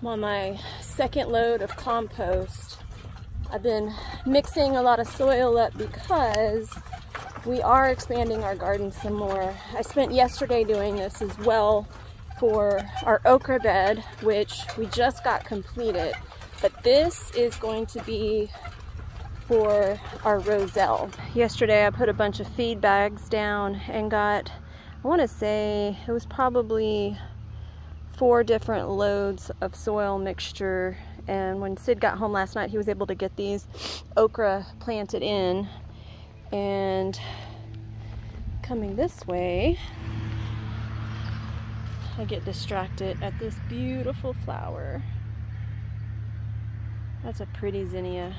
I'm on my second load of compost. I've been mixing a lot of soil up because we are expanding our garden some more. I spent yesterday doing this as well for our okra bed, which we just got completed. But this is going to be for our roselle. Yesterday I put a bunch of feed bags down and got, I want to say it was probably four different loads of soil mixture and when Sid got home last night he was able to get these okra planted in and coming this way I get distracted at this beautiful flower. That's a pretty zinnia.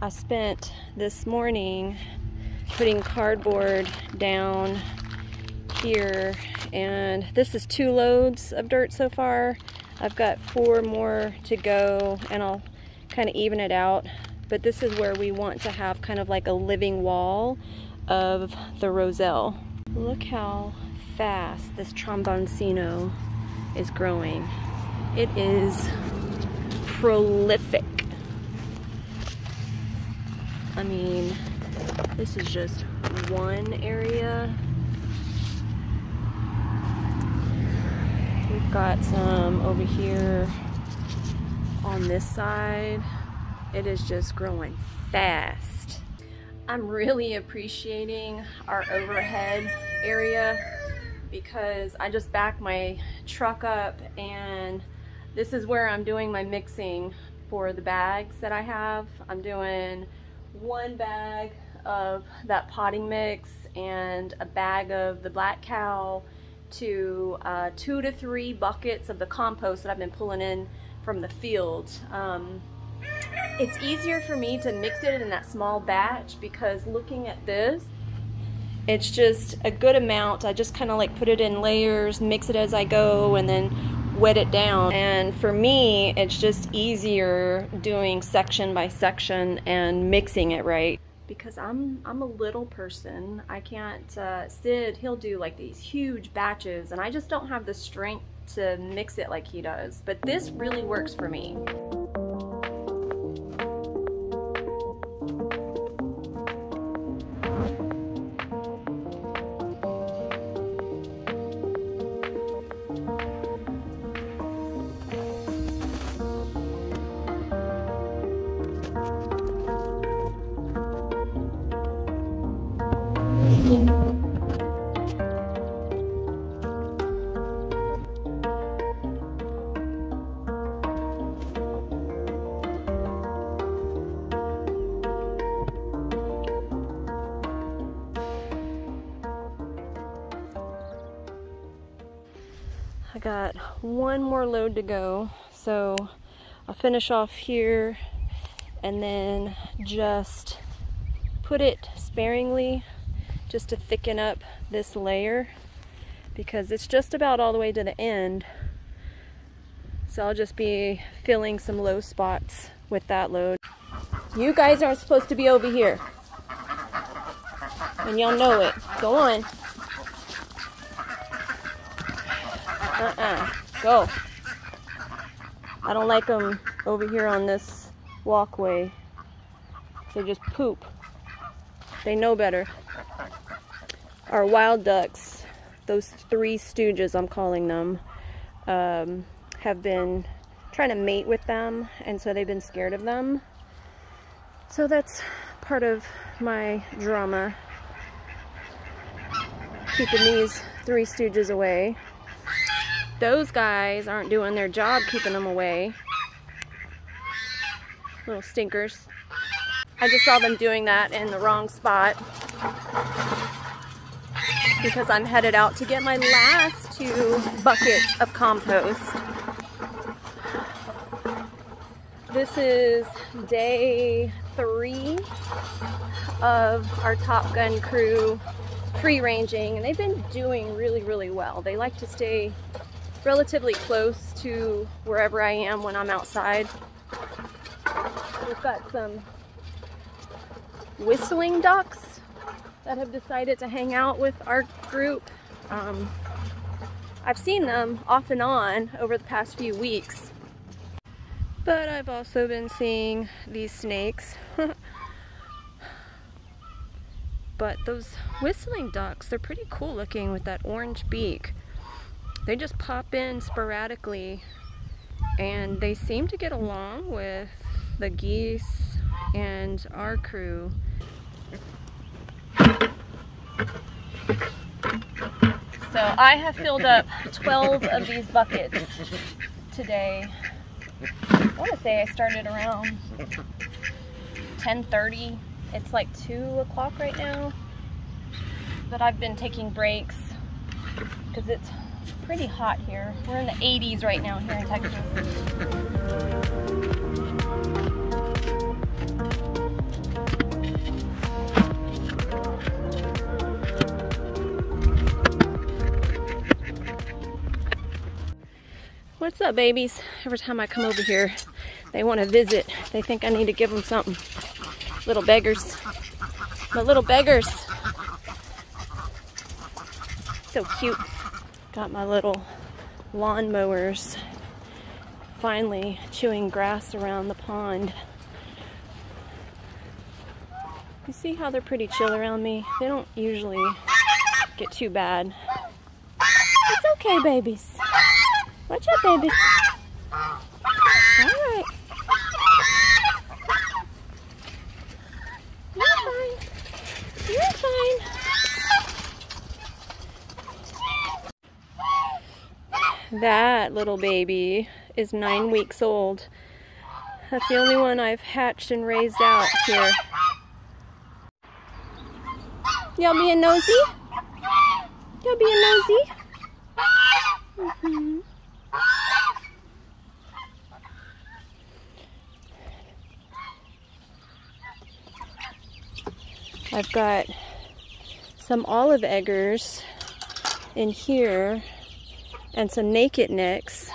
I spent this morning putting cardboard down here and this is two loads of dirt so far. I've got four more to go and I'll kind of even it out but this is where we want to have kind of like a living wall of the roselle. Look how fast this tromboncino is growing. It is prolific. I mean, this is just one area. We've got some over here on this side. It is just growing fast. I'm really appreciating our overhead area because I just backed my truck up and this is where I'm doing my mixing for the bags that I have. I'm doing one bag of that potting mix and a bag of the black cow to uh, two to three buckets of the compost that I've been pulling in from the field. Um, it's easier for me to mix it in that small batch because looking at this, it's just a good amount. I just kind of like put it in layers, mix it as I go, and then wet it down. And for me, it's just easier doing section by section and mixing it right. Because I'm I'm a little person. I can't, uh, Sid, he'll do like these huge batches and I just don't have the strength to mix it like he does. But this really works for me. One more load to go, so I'll finish off here and then just put it sparingly just to thicken up this layer because it's just about all the way to the end. So I'll just be filling some low spots with that load. You guys aren't supposed to be over here. And y'all know it. Go on. Uh-uh. Go. I don't like them over here on this walkway. They just poop. They know better. Our wild ducks, those three stooges I'm calling them, um, have been trying to mate with them and so they've been scared of them. So that's part of my drama. Keeping these three stooges away those guys aren't doing their job keeping them away. Little stinkers. I just saw them doing that in the wrong spot because I'm headed out to get my last two buckets of compost. This is day three of our Top Gun crew free ranging and they've been doing really really well. They like to stay relatively close to wherever I am when I'm outside. We've got some whistling ducks that have decided to hang out with our group. Um, I've seen them off and on over the past few weeks. But I've also been seeing these snakes. but those whistling ducks, they're pretty cool looking with that orange beak. They just pop in sporadically and they seem to get along with the geese and our crew. So I have filled up 12 of these buckets today. I want to say I started around 10.30. It's like 2 o'clock right now. But I've been taking breaks because it's pretty hot here. We're in the 80s right now here in Texas. What's up, babies? Every time I come over here, they want to visit. They think I need to give them something. Little beggars. My little beggars. So cute. Got my little lawn mowers finally chewing grass around the pond. You see how they're pretty chill around me? They don't usually get too bad. It's okay, babies. Watch out, babies. That little baby is nine weeks old. That's the only one I've hatched and raised out here. Y'all being nosy? Y'all being nosy? Mm -hmm. I've got some olive eggers in here and some naked necks.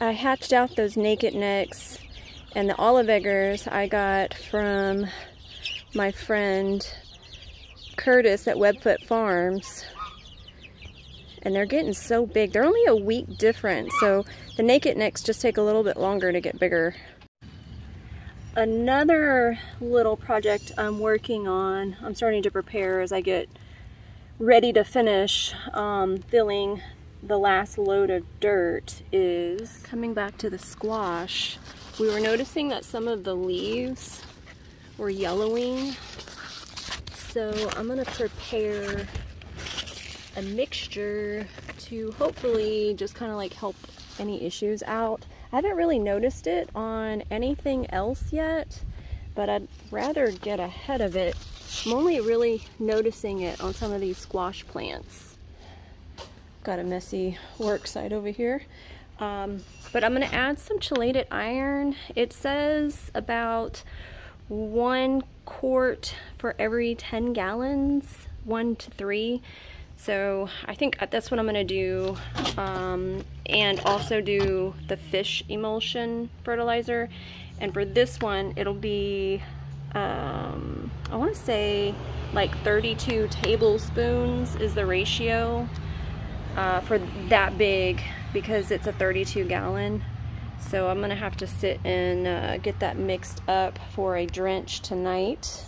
I hatched out those naked necks and the olive eggers I got from my friend Curtis at Webfoot Farms. And they're getting so big. They're only a week different, so the naked necks just take a little bit longer to get bigger another little project I'm working on, I'm starting to prepare as I get ready to finish um, filling the last load of dirt is coming back to the squash. We were noticing that some of the leaves were yellowing. So I'm gonna prepare a mixture to hopefully just kind of like help any issues out. I haven't really noticed it on anything else yet, but I'd rather get ahead of it. I'm only really noticing it on some of these squash plants. Got a messy work site over here. Um, but I'm gonna add some chelated iron. It says about one quart for every 10 gallons, one to three. So I think that's what I'm gonna do. Um, and also do the fish emulsion fertilizer. And for this one, it'll be, um, I wanna say like 32 tablespoons is the ratio uh, for that big because it's a 32 gallon. So I'm gonna have to sit and uh, get that mixed up for a drench tonight.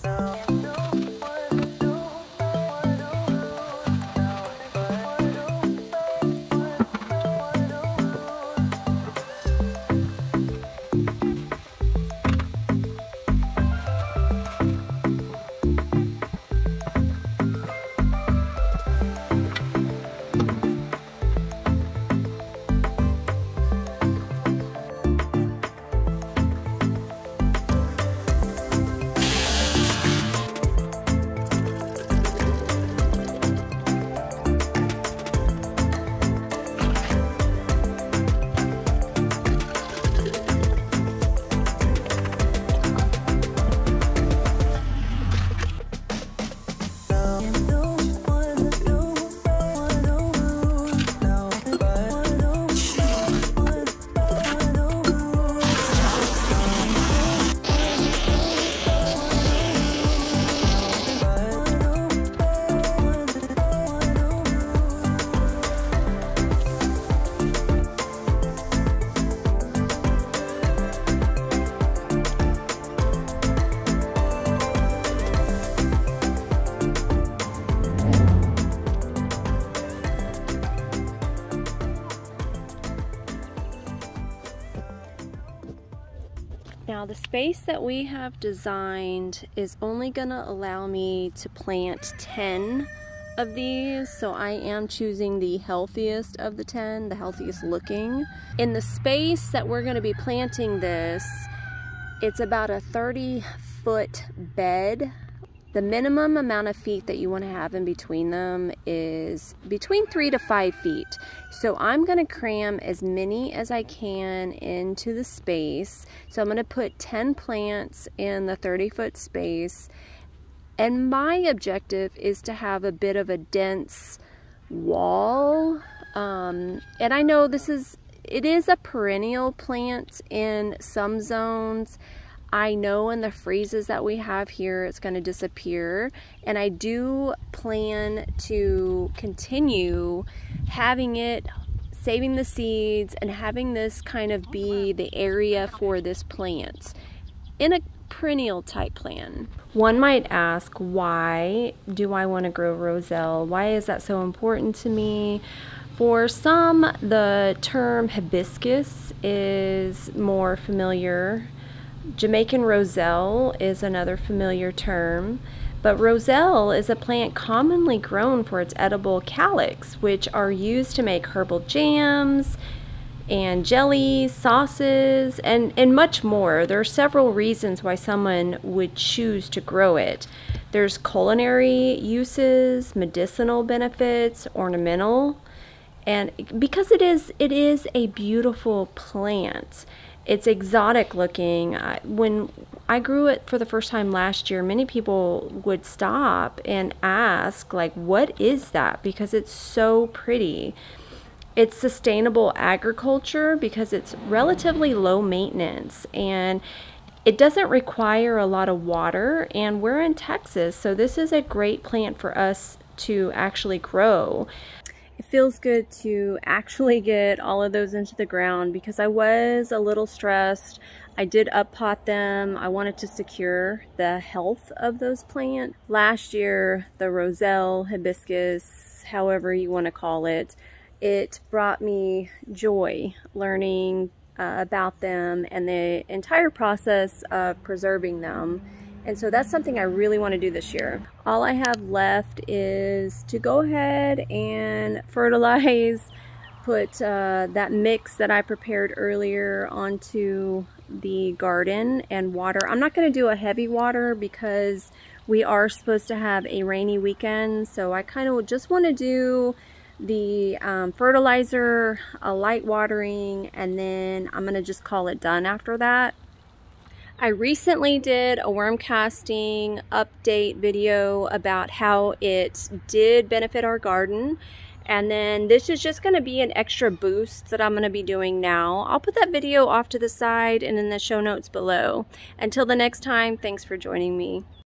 Now the space that we have designed is only gonna allow me to plant 10 of these, so I am choosing the healthiest of the 10, the healthiest looking. In the space that we're gonna be planting this, it's about a 30 foot bed the minimum amount of feet that you want to have in between them is between three to five feet. So I'm going to cram as many as I can into the space. So I'm going to put 10 plants in the 30 foot space. And my objective is to have a bit of a dense wall. Um, and I know this is, it is a perennial plant in some zones. I know in the freezes that we have here, it's going to disappear. And I do plan to continue having it, saving the seeds, and having this kind of be the area for this plant in a perennial type plan. One might ask, why do I want to grow roselle? Why is that so important to me? For some, the term hibiscus is more familiar Jamaican roselle is another familiar term, but roselle is a plant commonly grown for its edible calyx, which are used to make herbal jams and jellies, sauces, and, and much more. There are several reasons why someone would choose to grow it. There's culinary uses, medicinal benefits, ornamental, and because it is it is a beautiful plant it's exotic looking. When I grew it for the first time last year, many people would stop and ask, like, what is that? Because it's so pretty. It's sustainable agriculture because it's relatively low maintenance and it doesn't require a lot of water. And we're in Texas, so this is a great plant for us to actually grow feels good to actually get all of those into the ground because I was a little stressed. I did up pot them. I wanted to secure the health of those plants. Last year, the roselle, hibiscus, however you want to call it, it brought me joy learning uh, about them and the entire process of preserving them. And so that's something I really want to do this year. All I have left is to go ahead and fertilize, put uh, that mix that I prepared earlier onto the garden and water. I'm not going to do a heavy water because we are supposed to have a rainy weekend. So I kind of just want to do the um, fertilizer, a light watering, and then I'm going to just call it done after that. I recently did a worm casting update video about how it did benefit our garden. And then this is just going to be an extra boost that I'm going to be doing now. I'll put that video off to the side and in the show notes below. Until the next time, thanks for joining me.